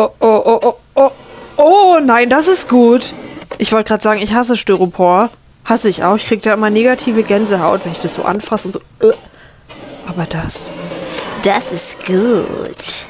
Oh, oh, oh, oh, oh. Oh, nein, das ist gut. Ich wollte gerade sagen, ich hasse Styropor. Hasse ich auch. Ich kriege da immer negative Gänsehaut, wenn ich das so anfasse und so. Äh. Aber das. Das ist gut.